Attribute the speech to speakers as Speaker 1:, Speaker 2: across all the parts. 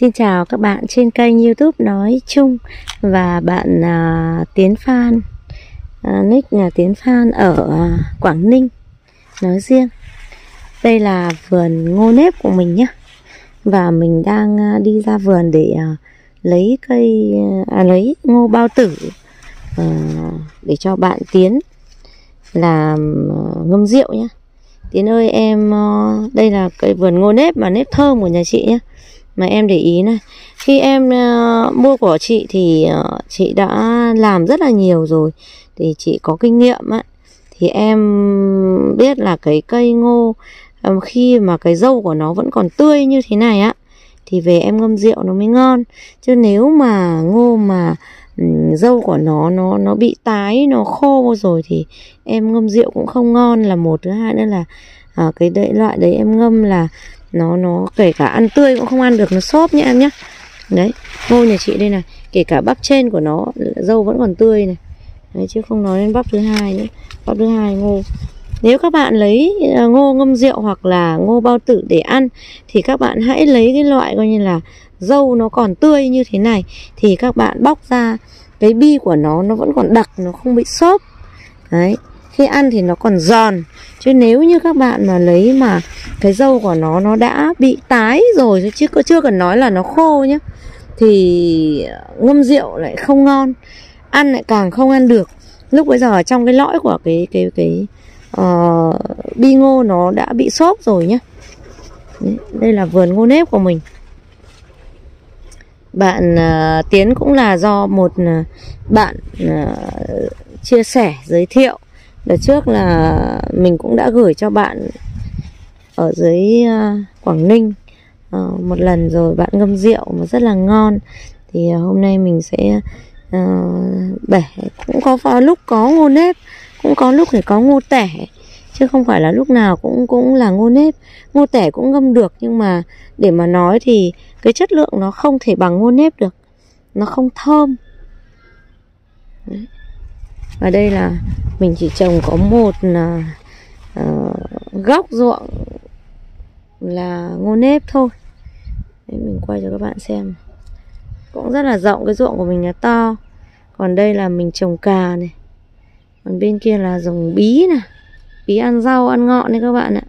Speaker 1: Xin chào các bạn trên kênh youtube nói chung Và bạn à, Tiến Phan. À, Nick là Tiến Phan ở à, Quảng Ninh nói riêng. Đây là vườn ngô nếp của mình nhé Và mình đang à, đi ra vườn để à, lấy cây à, lấy ngô bao tử à, để cho bạn Tiến làm à, ngâm rượu nhé Tiến ơi em à, đây là cây vườn ngô nếp mà nếp thơm của nhà chị nhé mà em để ý này khi em uh, mua của chị thì uh, chị đã làm rất là nhiều rồi. Thì chị có kinh nghiệm á thì em biết là cái cây ngô um, khi mà cái dâu của nó vẫn còn tươi như thế này á thì về em ngâm rượu nó mới ngon. Chứ nếu mà ngô mà um, dâu của nó nó nó bị tái nó khô rồi thì em ngâm rượu cũng không ngon là một. Thứ hai nữa là uh, cái đấy loại đấy em ngâm là nó nó, kể cả ăn tươi cũng không ăn được, nó xốp nhé em nhé. Đấy ngô nhà chị đây này, kể cả bắp trên của nó, dâu vẫn còn tươi này. Đấy, chứ không nói đến bắp thứ hai nữa. Bắp thứ hai ngô. Nếu các bạn lấy à, ngô ngâm rượu hoặc là ngô bao tử để ăn, thì các bạn hãy lấy cái loại coi như là dâu nó còn tươi như thế này, thì các bạn bóc ra cái bi của nó nó vẫn còn đặc, nó không bị xốp. Đấy khi ăn thì nó còn giòn. Chứ nếu như các bạn mà lấy mà cái dâu của nó nó đã bị tái rồi chứ chưa cần nói là nó khô nhá thì ngâm rượu lại không ngon. Ăn lại càng không ăn được. Lúc bây giờ trong cái lõi của cái cái cái uh, bi ngô nó đã bị xốp rồi nhá. Đấy, đây là vườn ngô nếp của mình. Bạn uh, tiến cũng là do một uh, bạn uh, chia sẻ giới thiệu Đợt trước là mình cũng đã gửi cho bạn ở dưới à, Quảng Ninh ờ, một lần rồi bạn ngâm rượu mà rất là ngon. Thì à, hôm nay mình sẽ uh, bẻ cũng có lúc có ngô nếp cũng có lúc phải có ngô tẻ chứ không phải là lúc nào cũng cũng là ngô nếp. Ngô tẻ cũng ngâm được nhưng mà để mà nói thì cái chất lượng nó không thể bằng ngô nếp được. Nó không thơm. Đấy. và đây là mình chỉ trồng có một ờ, là uh, góc ruộng là ngô nếp thôi. Đấy, mình quay cho các bạn xem. Cũng rất là rộng cái ruộng của mình là to. Còn đây là mình trồng cà này. Còn bên kia là trồng bí nè bí ăn rau ăn ngọn đấy các bạn ạ.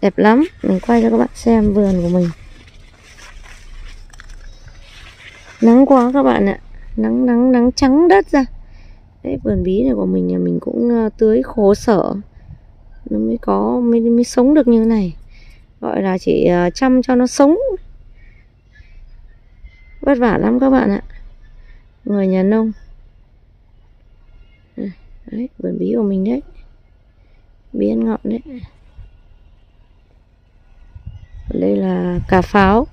Speaker 1: Đẹp lắm. Mình quay cho các bạn xem vườn của mình. Nắng quá các bạn ạ. Nắng nắng nắng trắng đất ra. Đấy, vườn bí này của mình nhà mình cũng ờ, tưới khổ sở. Nó mới có mới mới sống được như thế này. Gọi là chỉ ờ, chăm cho nó sống. Vất vả lắm các bạn ạ. Người nhà nông. À, đấy vườn bí của mình đấy. Bí ăn ngọn đấy. Đây là cà pháo.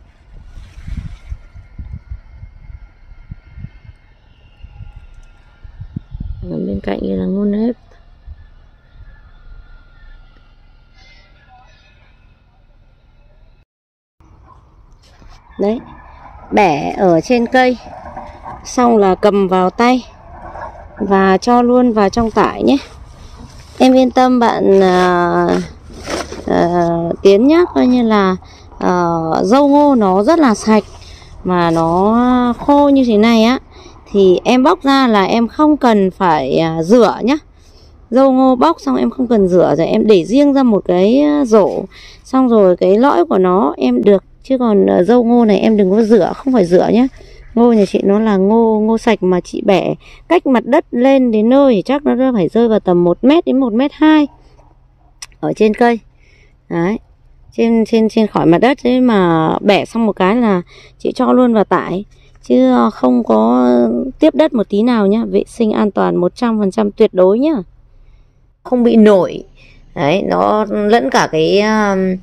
Speaker 1: Và bên cạnh kia là ngôn nếp đấy bẻ ở trên cây xong là cầm vào tay và cho luôn vào trong tải nhé. Em yên tâm bạn uh, uh, tiến nhé coi như là uh, dâu ngô nó rất là sạch mà nó khô như thế này á thì em bóc ra là em không cần phải à, rửa nhá. Dâu ngô bóc xong em không cần rửa rồi em để riêng ra một cái à, rổ. Xong rồi cái lõi của nó em được, chứ còn à, dâu ngô này em đừng có rửa, không phải rửa nhá. Ngô nhà chị nó là ngô ngô sạch mà chị bẻ cách mặt đất lên đến nơi thì chắc nó phải rơi vào tầm 1 mét đến 1 mét 2 ở trên cây. Đấy, trên trên trên khỏi mặt đất. Thế mà bẻ xong một cái là chị cho luôn vào tải chứ ờ, không có tiếp đất một tí nào nhá. Vệ sinh an toàn 100% tuyệt đối nhá. Không bị nổi. Đấy nó lẫn cả cái uh,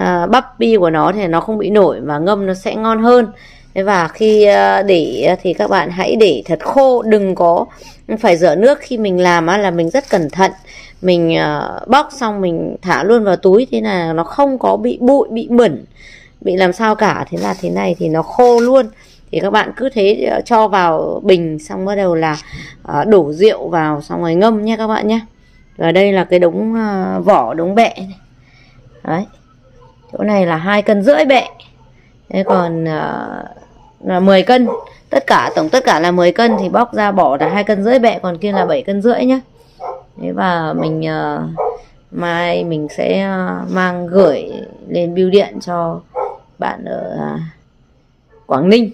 Speaker 1: uh, bắp bi của nó thì nó không bị nổi và ngâm nó sẽ ngon hơn. Và khi ờ, để thì các bạn hãy để thật khô đừng có phải rửa nước khi mình làm là mình rất cẩn thận. Mình ờ, bóc xong mình thả luôn vào túi thế là nó không có bị bụi bị bẩn bị làm sao cả. Thế là thế này thì nó khô luôn thì các bạn cứ thế ờ, cho vào bình xong bắt đầu là ờ, đổ rượu vào xong rồi ngâm nha các bạn nhé. Và đây là cái đống ờ, vỏ đống bẹ này. đấy. Chỗ này là hai cân rưỡi bẹ. Thế còn uh, là 10 cân. Tất cả tổng tất cả là 10 cân thì bóc ra bỏ là hai cân rưỡi bẹ còn kia là 7 cân rưỡi nhá thế và mình uh, mai mình sẽ uh, mang gửi lên bưu điện cho bạn ở uh, Quảng Ninh.